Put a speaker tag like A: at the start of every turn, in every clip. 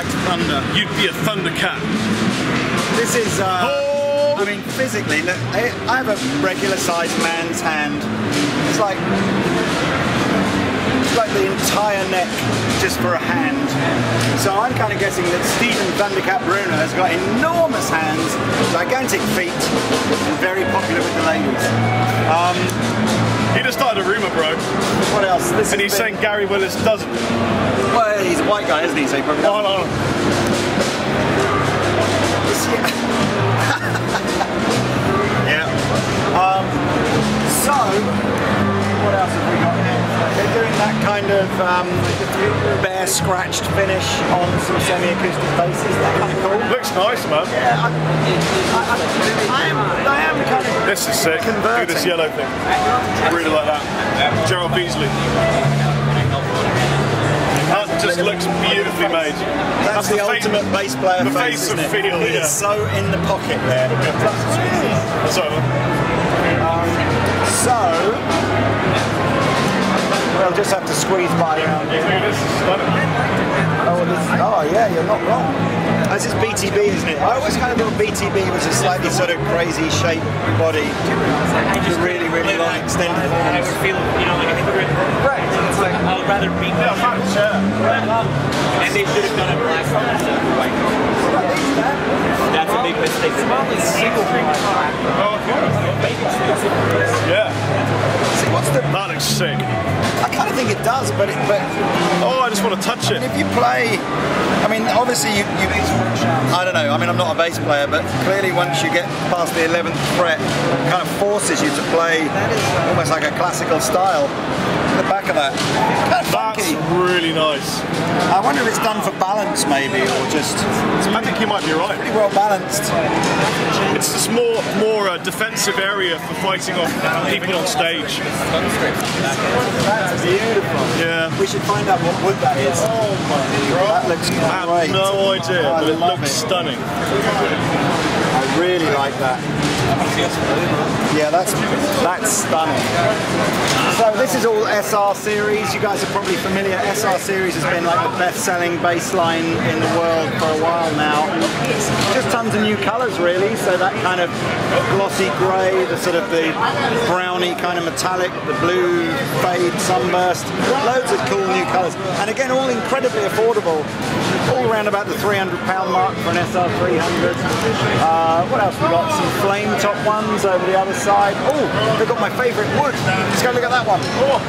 A: like thunder.
B: You'd be a Thundercat.
A: This is, uh,
B: Oh!
A: I mean, physically, look, I, I have a regular sized man's hand. It's like, it's like the entire neck just for a hand. So I'm kind of guessing that Stephen Thundercat Bruner has got enormous hands, gigantic feet, and very popular with the ladies. Um,
B: He just started a rumor, bro.
A: what else? This
B: And he's saying Gary Willis doesn't.
A: well, he's a white guy, isn't he? So he probably
B: Oh,
A: doesn't.
B: no.
A: This yeah. Um, so, what else have we got here? They're doing that kind of um, bare scratched finish on some semi-acoustic basses. They're kind of cool.
B: Nice, man.
A: Yeah, I, I, I, I am, I am kind of
B: This is sick. Look at this
A: Converting.
B: yellow thing. Really like that. Gerald Veasley. That just looks beautifully made.
A: That's, the,
B: fa-
A: ultimate bass player
B: the
A: face,
B: face of
A: it?
B: feel,
A: It
B: yeah.
A: is so in the pocket there.
B: So,
A: So, we'll just have to squeeze by uh, around here.
B: look at this. It's stunning.
A: Oh, this, oh yeah, you're not wrong. This is BTB, isn't it? I always kind of thought BTB was a slightly sort of crazy shaped body with really, really long extended
C: I
A: horns.
C: would feel, you know, like a think we're right. It's like I would rather beat them. And they should have done a black instead of white. That's a big mistake. It's probably single Oh, of course.
B: Yeah.
A: See, what's the?
B: That looks sick.
A: I kind of think it does, but it, but
B: Oh, I just want to touch it.
A: if you play, I mean, obviously you, you, I don't know. I mean, I'm not a bass player, but clearly once you get past the 11th fret, it kind of forces you to play almost like a classical style. The back of that, kind of
B: That's
A: funky.
B: really nice.
A: I wonder if it's done for balance, maybe, or just
B: I think you might be right.
A: pretty well balanced.
B: It's just more more a defensive area for fighting off people on stage.
A: That's beautiful.
B: Yeah.
A: We should find out what wood that is.
B: Oh my god.
A: That looks
B: I have no idea,
A: I
B: but it looks
A: it.
B: stunning.
A: I really like that. Yeah, that's that's stunning. So this is all SR series. You guys are probably familiar. SR series has been like the best-selling baseline in the world for a while now. Just tons of new colours, really. So that kind of glossy grey, the sort of the browny kind of metallic, the blue fade sunburst. Loads of cool new colours, and again, all incredibly affordable. All around about the 300 pound mark for an SR 300. Uh, what else we got? Some flame top ones over the other side. Oh, they've got my favourite wood. Let's go look at that one. Oh.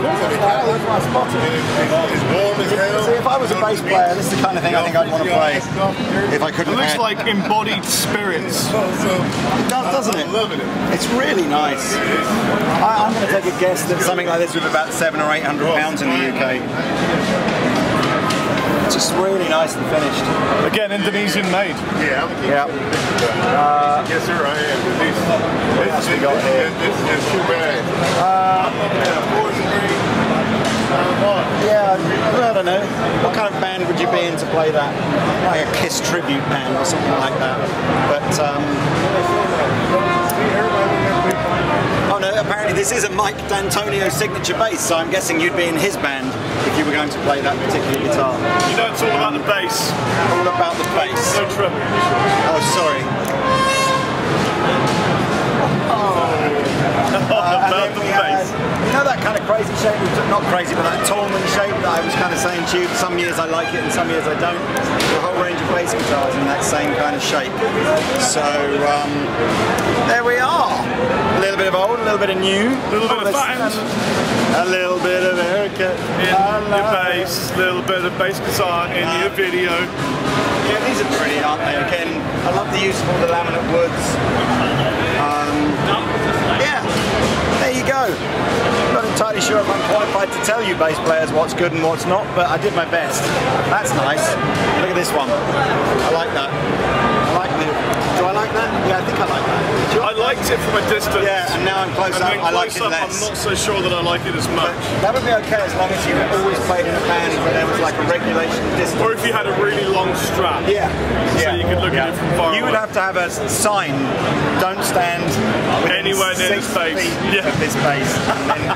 D: I love it. Of course I do.
A: That's my spalted.
D: It's warm as hell.
A: See, if I was a bass player, this is the kind of thing I think I'd want to play. If I
B: It
A: couldn't
B: looks like embodied spirits.
D: So, so,
A: It does, doesn't it?
D: I'm loving it.
A: It's really nice. I, I'm going to take a guess that something like this would about seven or eight hundred pounds in the UK. Just really nice and finished.
B: Again, Indonesian made.
D: Yeah, I'm
A: Yeah.
D: Yes, sir, I am. This, this,
A: else we got
D: this,
A: here?
D: this, this is too bad. I'm looking at a four string. Uh,
A: Yeah, I don't know. What kind of band would you be in to play that? Like a Kiss tribute band or something like that. But um, no, apparently this is a Mike D'Antonio signature bass, so I'm guessing you'd be in his band if you were going to play that particular guitar.
B: You know, it's all about the bass.
A: All about the bass.
B: No treble.
A: Oh, sorry. Oh.
B: Uh, about the
A: uh,
B: bass.
A: you know that kind of crazy shape, not crazy, but that Talman shape that I was kind of saying to you, some years I like it and some years I don't. Range of bass guitars in that same kind of shape. So, um, there we are. A little bit of old, a little bit of new.
B: A little bit of fat
A: A little bit of haircut.
B: In your
A: love
B: a little bit of bass guitar in your video.
A: Yeah, these are pretty, aren't they? Again, I love the use of all the laminate woods. Um, sure if I'm qualified to tell you bass players what's good and what's not, but I did my best. That's nice. Look at this one. I like that. I like the. Do I like that? Yeah, I think I like that. Do you
B: I liked it from a distance.
A: Yeah, and now I'm close
B: And
A: up. I like it
B: up,
A: less.
B: I'm not so sure that I like it as much.
A: That would be okay as long as you always played in a band where there was like a regulation distance.
B: Or if you had a really long strap.
A: Yeah.
B: So
A: yeah.
B: you could look at it from far
A: You would
B: away.
A: have to have a sign, don't stand
B: Anywhere near this
A: bass.
B: Yeah.
A: this bass. And then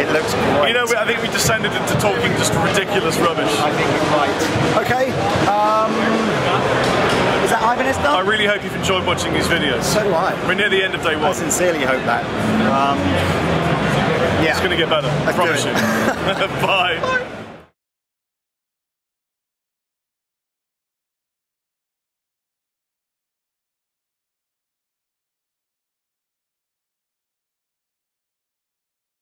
A: it looks great.
B: You know, I think we descended into talking just ridiculous rubbish.
A: I think you're right. Okay, um, Ibanez
B: I really hope you've enjoyed watching these videos.
A: So do I.
B: We're near the end of day one.
A: I sincerely hope that. Um, yeah.
B: It's going to get better. I
A: Let's
B: promise you. Bye.